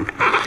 open.